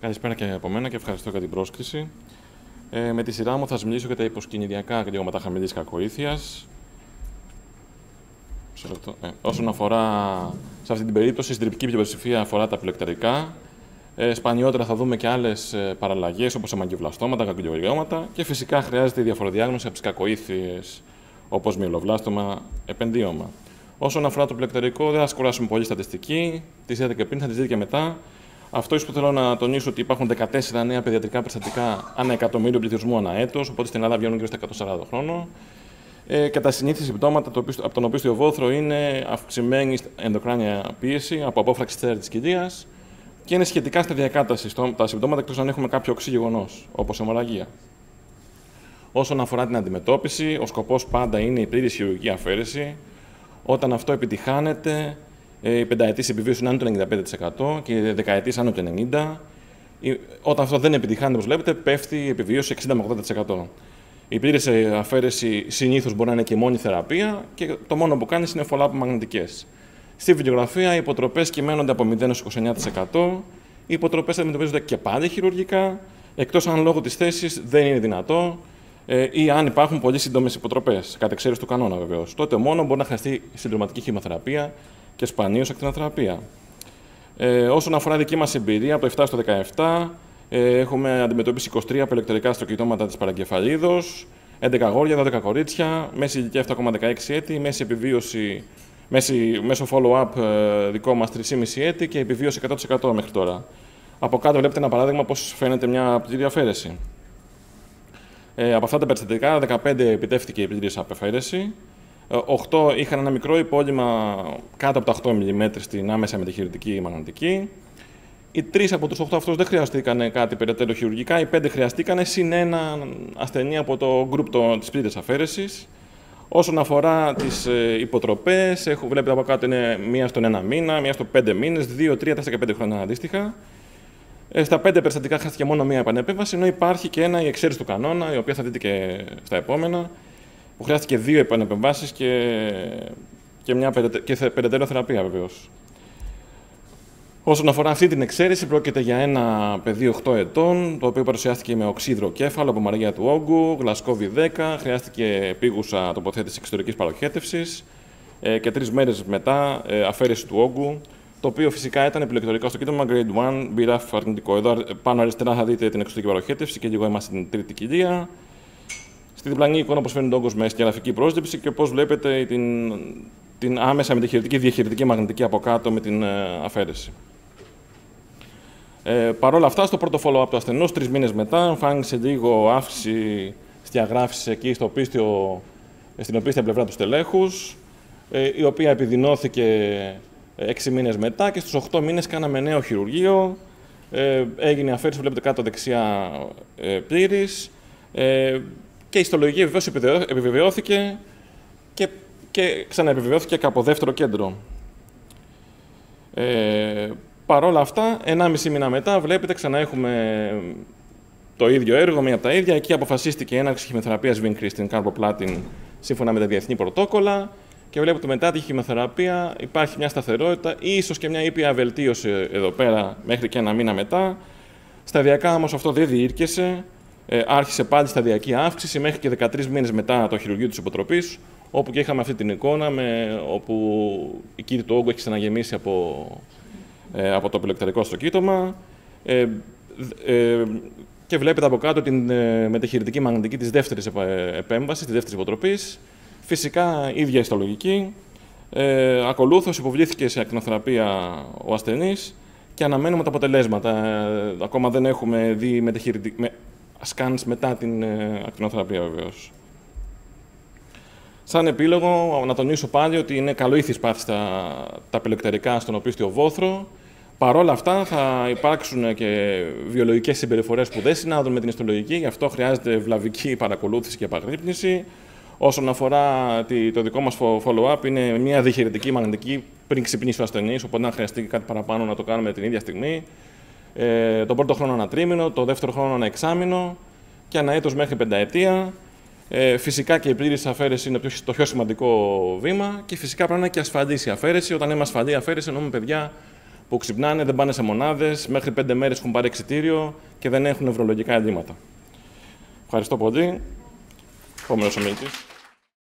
Καλησπέρα και από μένα και ευχαριστώ για την πρόσκληση. Ε, με τη σειρά μου θα σας μιλήσω για τα υποσκηνιδιακά κλίματα χαμηλής κακοήθειας. Ε, όσον αφορά σε αυτή την περίπτωση, η συντριπτική πλειοψηφία αφορά τα πιλεκταρικά. Ε, σπανιότερα θα δούμε και άλλες παραλλαγές όπως αμαγκιβλαστώματα, κακουλιογιώματα και φυσικά χρειάζεται η διαφοροδιάγνωση από τις κακοήθειες όπως μυελοβλάστομα, επενδύωμα. Όσον αφορά το πλεκτερικό, δεν θα σχολιάσουμε πολύ στατιστική. Τη είδατε και πριν, θα τη δείτε και μετά. Αυτό που θέλω να τονίσω ότι υπάρχουν 14 νέα παιδιατρικά περιστατικά ανά εκατομμύριο πληθυσμού ανά έτος, οπότε στην Ελλάδα βγαίνουν γύρω στα 140 χρόνο. Ε, και τα συνήθι συμπτώματα από τον οποίο βόθρο είναι αυξημένη ενδοκράνια πίεση από απόφραξης της τη κοιλία και είναι σχετικά σταδιακά τα, τα συμπτώματα εκτός αν έχουμε κάποιο οξύ γεγονός, όπως αιμορραγία. Όσον αφορά την αντιμετώπιση, ο σκοπός πάντα είναι η πλήρης χειρουργική αφαίρεση. Όταν αυτό επιτυχάνεται, ε, η πενταετής επιβίωση είναι άνω του 95% και η δεκαετής άνω του 90%. Όταν αυτό δεν επιτυχάνεται, όπως βλέπετε, πέφτει η επιβίωση 60 με 80%. Η πλήρης ε, αφαίρεση συνήθως μπορεί να είναι και μόνη θεραπεία και το μόνο που κάνει είναι follow-up μαγνητικές. Στη βιβλιογραφία οι υποτροπές κυμαίνονται από 0 29%. Οι υποτροπές αντιμετωπίζονται και πάλι χειρουργικά, εκτός αν λόγω της θέσης δεν είναι δυνατό ε, ή αν υπάρχουν πολύ σύντομες υποτροπές, κατ' εξαίρεση του κανόνα βεβαίως. Τότε μόνο μπορεί να χρειαστεί συντροματική χημοθεραπεία και σπανίως ακτινοθεραπεία. Ε, όσον αφορά δική μας εμπειρία, από το 7 στο 17 ε, έχουμε αντιμετωπίσει 23 απελεκτερικά στροκυτώματα της παραγκεφαλίδο, 11 αγόρια, 12 κορίτσια, μέση ηλικία 7,16 έτη, μέση επιβίωση, μέση, μέσω follow-up ε, δικό μας 3,5 έτη και επιβίωση 100% μέχρι τώρα. Από κάτω βλέπετε ένα παράδειγμα πώς φαίνεται μια πλήρη αφαίρεση. Ε, από αυτά τα περιστατικά, 15 επιτεύχθηκε η πλήρης απεφαίρεση, 8 είχαν ένα μικρό υπόλοιμα κάτω από τα 8 mm στην άμεσα μεταχειρητική μαγνητική. Οι τρεις από τους 8 αυτούς δεν χρειαστήκαν κάτι περαιτέρω χειρουργικά. Οι 5 χρειαστήκαν συν ένα ασθενή από το γκρουπ της πλήρη αφαίρεσης. Όσον αφορά τις ε, υποτροπές, βλέπετε από κάτω είναι μία στον ένα μήνα, μία στο 5 μήνες, 2, 3, 4 και 5 χρόνια αντίστοιχα. Ε, στα 5 περιστατικά χάθηκε μόνο μία επανεπέμβαση, ενώ υπάρχει και ένα η εξαίρεση του κανόνα, η οποία θα δείτε και στα επόμενα, που χρειάστηκε δύο επανεπεμβάσεις και, και, μια και περαιτέρω θεραπεία βεβαίως. Όσον αφορά αυτή την εξαίρεση, πρόκειται για ένα παιδί 8 ετών, το οποίο παρουσιάστηκε με οξύδρο κέφαλο από Μαρία του Όγκου, γλασκόβι 10, χρειάστηκε επίγουσα τοποθέτηση εξωτερικής παροχέτευσης ε, και τρεις μέρες μετά ε, αφαίρεση του όγκου, το οποίο φυσικά ήταν επιλεκτορικό στο κοίταμα grade 1, BRAF αρνητικό. Εδώ πάνω αριστερά θα δείτε την εξωτερική παροχέτευση και λίγο είμαστε στην τρίτη κοιλία. Στη διπλανή εικόνα, όπω φαίνεται, όγκος με σκελαφική πρόσληψη και πώς βλέπετε την, την άμεσα μεταχειρητική διαχειρητική μαγνητική από κάτω με την ε, αφαίρεση. Ε, Παρ' όλα αυτά, στο πρώτο follow-up του ασθενούς, τρεις μήνες μετά, εμφάνισε λίγο αύξηση στη αγράφηση εκεί στο πίστιο, στην οπίστια πλευρά του στελέχους, ε, η οποία επιδεινώθηκε έξι μήνες μετά και στους 8 μήνες κάναμε νέο χειρουργείο. Ε, έγινε αφαίρεση, βλέπετε κάτω δεξιά ε, πλήρης. Ε, και η ιστολογική βεβαίως επιβεβαιώθηκε και, και ξαναεπιβεβαιώθηκε και από δεύτερο κέντρο. Ε, Παρ' όλα αυτά, 1,5 μήνα μετά, βλέπετε, ξανά έχουμε το ίδιο έργο, μία από τα ίδια. Εκεί αποφασίστηκε η έναρξη χημειοθεραπεία Vincristin Carboplatin σύμφωνα με τα διεθνή πρωτόκολλα. Και βλέπετε μετά τη χημειοθεραπεία υπάρχει μια σταθερότητα ή ίσως και μια ήπια βελτίωση εδώ πέρα μέχρι και ένα μήνα μετά. Σταδιακά όμως αυτό δεν διήρκεσε ε, άρχισε πάλι σταδιακή αύξηση μέχρι και 13 μήνες μετά το χειρουργείο της υποτροπής, όπου και είχαμε αυτή την εικόνα με, όπου η κήτη του όγκου έχει ξαναγεμίσει από, ε, από το επιλεκτρικό στροκύτωμα. Ε, ε, και βλέπετε από κάτω την ε, μεταχειρητική μαγνητική της δεύτερης επέμβασης, της δεύτερης υποτροπής. Φυσικά, ίδια ιστολογική. Ε, ακολούθως υποβλήθηκε σε ακτινοθεραπεία ο ασθενής και αναμένουμε τα αποτελέσματα. Ε, ακόμα δεν έχουμε δει μεταχειρητική, σκάνς μετά την ε, ακτινοθεραπεία βεβαίως. Σαν επίλογο, να τονίσω πάλι ότι είναι καλό ήθης πάθη τα, τα πελεκτερικά στον οπίστιο βόθρο. Παρ' όλα αυτά θα υπάρξουν και βιολογικές συμπεριφορές που δεν συνάδουν με την ιστολογική, γι' αυτό χρειάζεται βλαβική παρακολούθηση και επαγρύπνηση. Όσον αφορά το δικό μας follow-up, είναι μια διχειρητική μαγνητική πριν ξυπνήσει ο ασθενής, οπότε αν χρειαστεί κάτι παραπάνω να το κάνουμε την ίδια στιγμή. Ε, τον πρώτο χρόνο ένα τρίμηνο, το δεύτερο χρόνο ένα εξάμηνο και ένα έτος μέχρι πενταετία. Ε, φυσικά και η πλήρης αφαίρεση είναι το πιο σημαντικό βήμα και φυσικά πρέπει να είναι και ασφαλής η αφαίρεση. Όταν λέμε ασφαλή αφαίρεση, εννοούμε παιδιά που ξυπνάνε, δεν πάνε σε μονάδες, μέχρι πέντε μέρες έχουν πάρει εξητήριο και δεν έχουν νευρολογικά ελλείμματα. Ευχαριστώ πολύ. Επόμενος ομιλητής.